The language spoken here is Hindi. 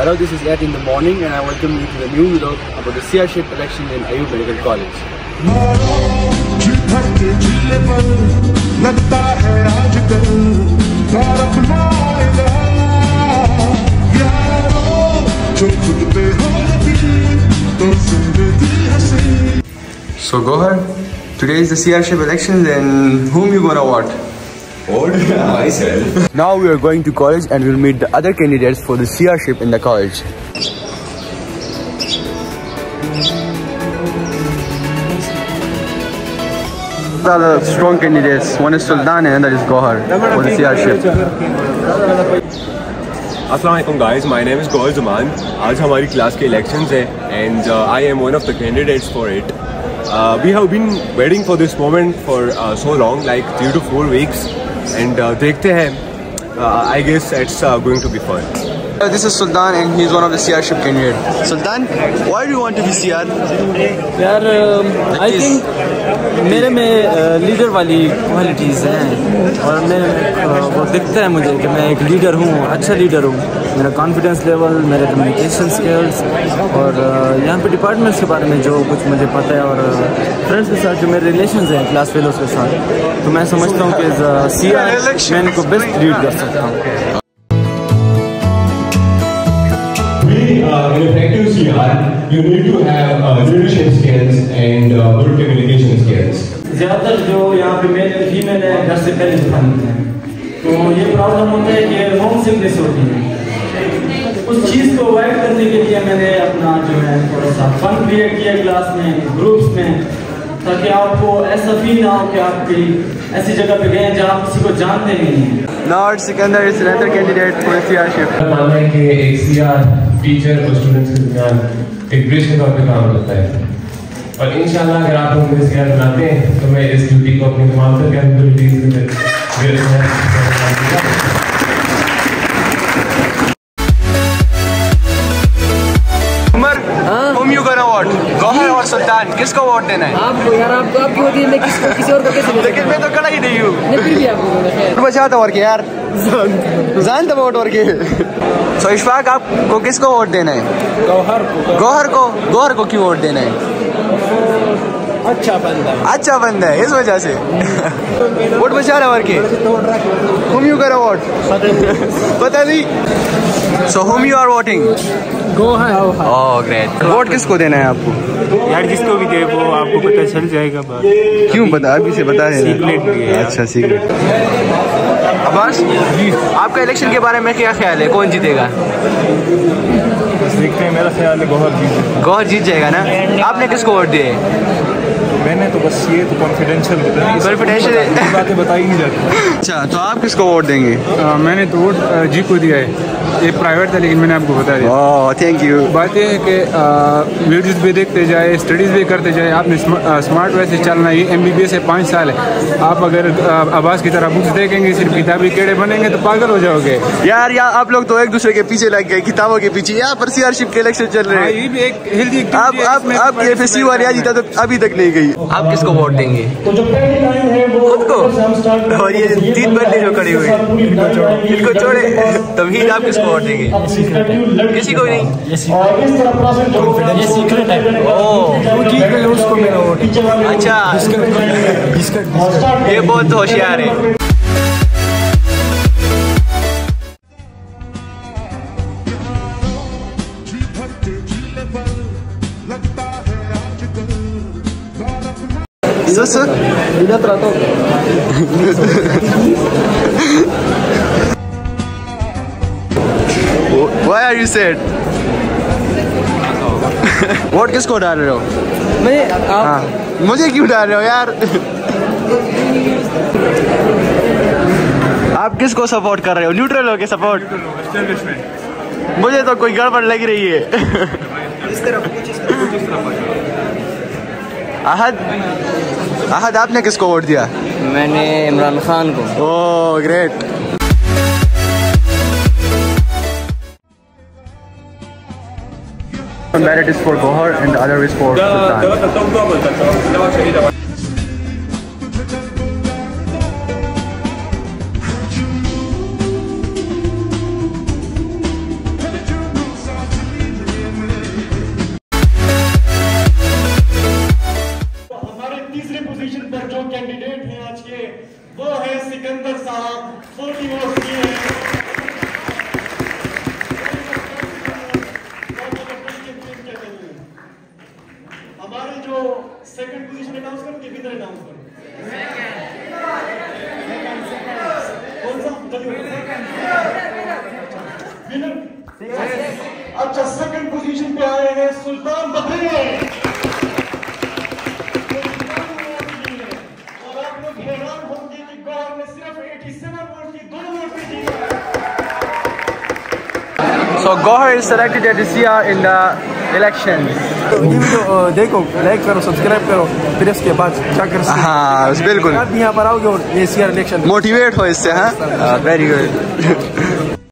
Hello, this is Ed in the morning and I welcome you to the new vlog about the CR-shaped in Ayub Medical College. So go ahead. Today is the CR-shaped elections and whom you gonna vote? Vote myself. Now we are going to college and we'll meet the other candidates for the CR shape in the college. These are the strong candidates. One is Sultan and another is Gohar for the CR shape. Assalamualaikum guys, my name is Gaur Zaman. आज हमारी क्लास के इलेक्शंस है and uh, I am one of the candidates for it. Uh, we have been waiting for this moment for uh, so long, like three to four weeks, and uh, देखते हैं. Uh, I guess it's uh, going to be fun. This is Sultan and he's one of the CR ship candidates. Sultan, why do you want to be CR? यार आई थिंक मेरे में लीडर वाली क्वालिटीज़ हैं और मेरे में वो दिखता है मुझे कि मैं एक लीडर हूँ अच्छा लीडर हूँ मेरा कॉन्फिडेंस लेवल मेरे कम्युनिकेशन स्किल्स और यहाँ पे डिपार्टमेंट्स के बारे में जो कुछ मुझे पता है और फ्रेंड्स के साथ जो मेरे रिलेशन हैं क्लास फेलोज के साथ तो मैं समझता हूँ कि सी आर मैं इनको बेस्ट लीड कर सकता हूँ uh, in effective CR, you need to have uh, leadership skills and uh, good communication skills. ज़्यादातर जो यहाँ पे मेल फीमेल है घर से पहले दफ़ा निकले हैं तो ये प्रॉब्लम होता है कि होम सिकनेस होती है उस चीज़ को अवॉइड करने के लिए मैंने अपना जो है थोड़ा सा फन क्रिएट किया क्लास में ग्रुप्स में ताकि आपको ऐसा फील ना हो कि आप कहीं ऐसी जगह पे गए हैं जहाँ आप किसी को जानते नहीं हैं is another candidate for the CR ship. मानना है कि एक सीआर टीचर और स्टूडेंट्स के दरमियान एक ब्रिज के तौर पे काम करता है। और इंशाल्लाह अगर आप लोग मुझे सीआर बनाते हैं तो मैं इस ड्यूटी को अपनी तमाम or Sultan? किसको वोट देना है? आपको यार आपको आपकी होती है मैं किसी किसी और को कैसे लेकिन मैं तो खड़ा ही नहीं हूँ। फिर भी आपको बोला खैर। बचा था और के यार। जान था वोट और के। सो इशफाक आपको किसको वोट देना है? गौहर को। गौहर को? गौहर को क्यों वोट देना है? अच्छा बंदा अच्छा बंदा है इस वजह से। वोट बचा रहा और के whom you gonna vote पता नहीं। So whom you are voting? गो है oh great. वोट किसको देना है आपको? यार जिसको भी दे वो आपको पता चल जाएगा बात। क्यों बता? अभी से बता भी है। अच्छा सीक्रेट अब्बास आपका इलेक्शन के बारे में क्या ख्याल है? कौन जीतेगा? देखते हैं मेरा ख्याल है गौहर जीत गौहर जीत जाएगा ना? आपने किसको वोट दिए मैंने तो बस ये तो कॉन्फिडेंशियल। ये बातें बताई नहीं जाती अच्छा तो आप किसको वोट देंगे? आ, मैंने तो वोट जी को दिया है। ये प्राइवेट था लेकिन मैंने आपको बता दिया। थैंक यू बात ये है कि वीडियोज़ भी देखते जाए स्टडीज़ भी करते जाए आपने स्मार्ट वैसे चलना ये एम बी बी एस है पाँच साल है। आप अगर आवाज़ की तरह बुक्स देखेंगे सिर्फ़ किताबी केड़े बनेंगे तो पागल हो जाओगे। यार यार आप लोग तो एक दूसरे के पीछे लग गए किताबों के पीछे। यहाँ पर सीआरशिप के इलेक्शन चल रहे हाँ, हैं ये भी एक हेल्दी आप आप आप एफ़ एस सी वाले आज जीता तो अभी तक नहीं गई। आप किसको वोट देंगे? खुद को? और ये तीन बंदे जो खड़े हुए इनको छोड़े। तभी आप किसको वोट देंगे? किसी को नहीं। है। अच्छा। ये बहुत होशियार है। अपना sir sir Why are you sad? Vote किसको डाल रहे हो? मैं आप हाँ। मुझे क्यों डाल रहे हो यार? आप किसको सपोर्ट कर रहे हो? न्यूट्रल हो के सपोर्ट मुझे तो कोई गड़बड़ लग रही है। इस तरफ़ अहद अहद आपने किसको वोट दिया मैंने इमरान खान को ओ great One ballot is for Gohar and the other is for Sultan. हमारे सिकंदर साहब फुल डिवोर्स किए हैं। हमारे जो सेकंड पोजीशन अनाउंस करो कि विनर अनाउंस करेंगे कौन सा? विनर। अच्छा सेकंड पोजीशन पे आए हैं सुल्तान बकरी So Gohar is selected at year in the election. तो ये वीडियो देखो लाइक करो सब्सक्राइब करो फिर इसके बाद जाकर हाँ बिल्कुल। आप यहाँ पर आओगे और ये सी इलेक्शन मोटिवेट हो इससे हाँ? Very good